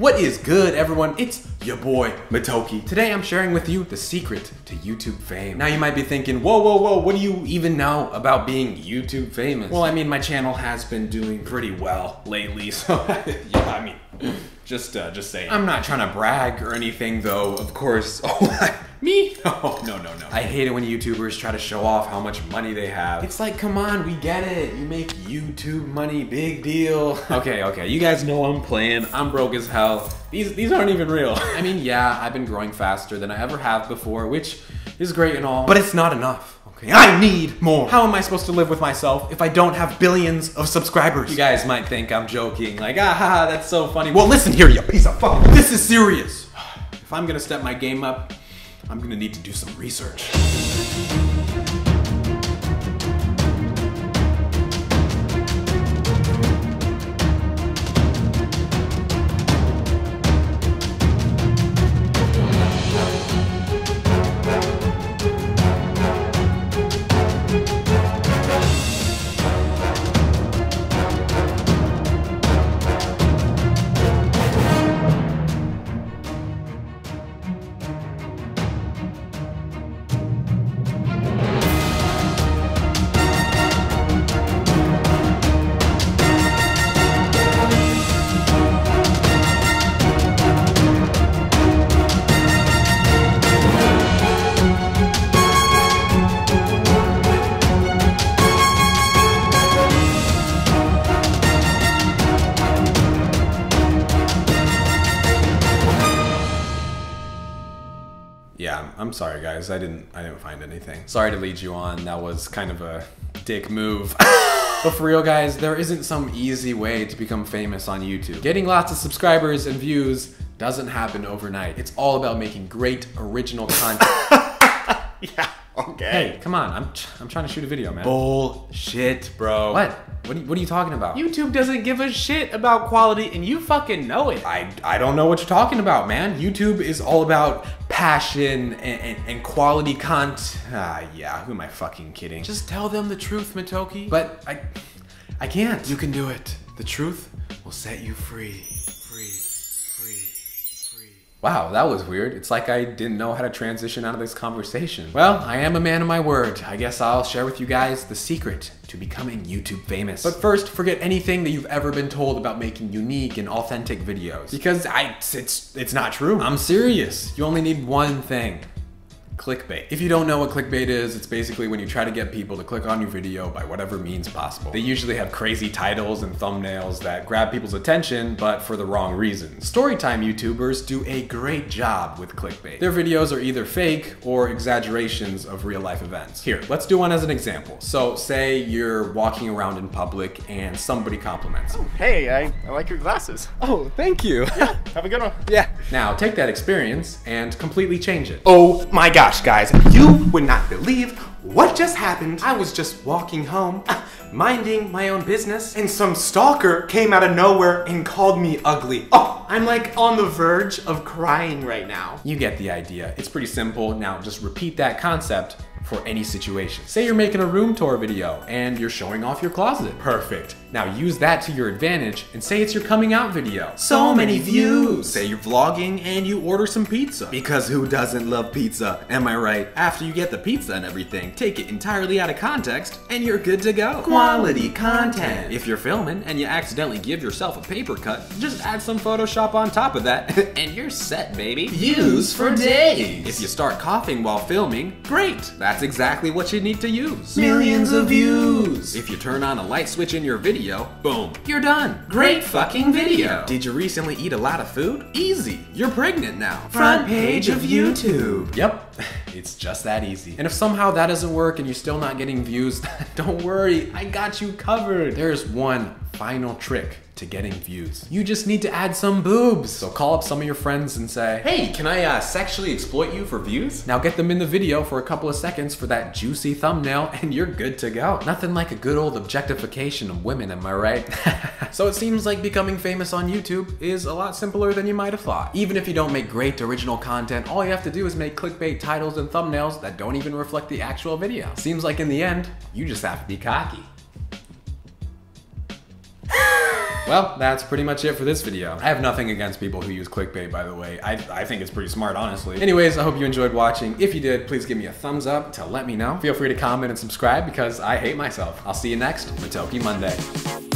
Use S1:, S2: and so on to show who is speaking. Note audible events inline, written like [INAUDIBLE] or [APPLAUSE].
S1: What is good, everyone? It's your boy, Motoki. Today I'm sharing with you the secret to YouTube fame. Now you might be thinking, whoa, whoa, whoa, what do you even know about being YouTube famous? Well, I mean, my channel has been doing pretty well lately, [LAUGHS] so yeah, I mean, just, uh, just saying. I'm not trying to brag or anything, though, of course. [LAUGHS] Oh, me? [LAUGHS] Oh, no, no, no. I hate it when YouTubers try to show off how much money they have. It's like, come on, we get it. You make YouTube money, big deal. [LAUGHS] Okay, okay, you guys know I'm playing. I'm broke as hell. These, these aren't even real. [LAUGHS] I mean, yeah, I've been growing faster than I ever have before, which is great and all, but it's not enough. Okay, I need more. How am I supposed to live with myself if I don't have billions of subscribers? You guys might think I'm joking, like, ah, that's so funny. Well, listen here, you piece of fuck. This is serious. [SIGHS] If I'm gonna step my game up, I'm gonna need to do some research. I'm sorry guys. I didn't I didn't find anything. Sorry to lead you on. That was kind of a dick move. [LAUGHS] but for real guys, there isn't some easy way to become famous on YouTube. Getting lots of subscribers and views doesn't happen overnight. It's all about making great original content. [LAUGHS]
S2: Yeah, okay.
S1: hey, come on. I'm I'm trying to shoot a video, man.
S2: Bullshit, bro.
S1: What? What are, you, what are you talking about?
S2: YouTube doesn't give a shit about quality and you fucking know it.
S1: I, I don't know what you're talking about, man. YouTube is all about passion and, and, and quality content. Ah, yeah, who am I fucking kidding?
S2: Just tell them the truth, Motoki.
S1: But I, I can't.
S2: you can do it. The truth will set you free.
S1: Wow, that was weird. It's like I didn't know how to transition out of this conversation. Well, I am a man of my word. I guess I'll share with you guys the secret to becoming YouTube famous. But first, forget anything that you've ever been told about making unique and authentic videos. Because I, it's, it's not true. I'm serious. You only need one thing. Clickbait. If you don't know what clickbait is, it's basically when you try to get people to click on your video by whatever means possible. They usually have crazy titles and thumbnails that grab people's attention, but for the wrong reasons. Storytime YouTubers do a great job with clickbait. Their videos are either fake or exaggerations of real life events. Here, let's do one as an example. So say you're walking around in public and somebody compliments you.
S2: Hey, I, I like your glasses.
S1: Oh, thank you.
S2: Have a good one.
S1: yeah. Now take that experience and completely change it.
S2: Oh my gosh, guys. You would not believe what just happened. I was just walking home, [LAUGHS] minding my own business, and some stalker came out of nowhere and called me ugly. Oh, I'm like on the verge of crying right now.
S1: You get the idea. It's pretty simple. Now just repeat that concept for any situation. Say you're making a room tour video and you're showing off your closet. Perfect. Now use that to your advantage and say it's your coming out video.
S2: So many views.
S1: Say you're vlogging and you order some pizza.
S2: Because who doesn't love pizza? Am I right?
S1: After you get the pizza and everything, take it entirely out of context and you're good to go.
S2: Quality content.
S1: If you're filming and you accidentally give yourself a paper cut, just add some Photoshop on top of that [LAUGHS] and you're set, baby.
S2: Views for days.
S1: If you start coughing while filming, great. That's exactly what you need to use.
S2: Millions of views.
S1: If you turn on a light switch in your video, boom, you're done.
S2: Great fucking video.
S1: Did you recently eat a lot of food? Easy. You're pregnant now.
S2: Front page of YouTube.
S1: Yep, [LAUGHS] it's just that easy. And if somehow that doesn't work and you're still not getting views, [LAUGHS] don't worry, I got you covered. There's one final trick to getting views. You just need to add some boobs. So call up some of your friends and say,
S2: Hey, can I uh, sexually exploit you for views?
S1: now get them in the video for a couple of seconds for that juicy thumbnail [LAUGHS] and you're good to go. Nothing like a good old objectification of women, am I right? [LAUGHS] so it seems like becoming famous on YouTube is a lot simpler than you might have thought. Even if you don't make great original content, all you have to do is make clickbait titles and thumbnails that don't even reflect the actual video. Seems like in the end, you just have to be cocky. Well, that's pretty much it for this video. I have nothing against people who use clickbait, by the way. I, I think it's pretty smart, honestly. Anyways, I hope you enjoyed watching. If you did, please give me a thumbs up to let me know. Feel free to comment and subscribe because I hate myself. I'll see you next Motoki Monday.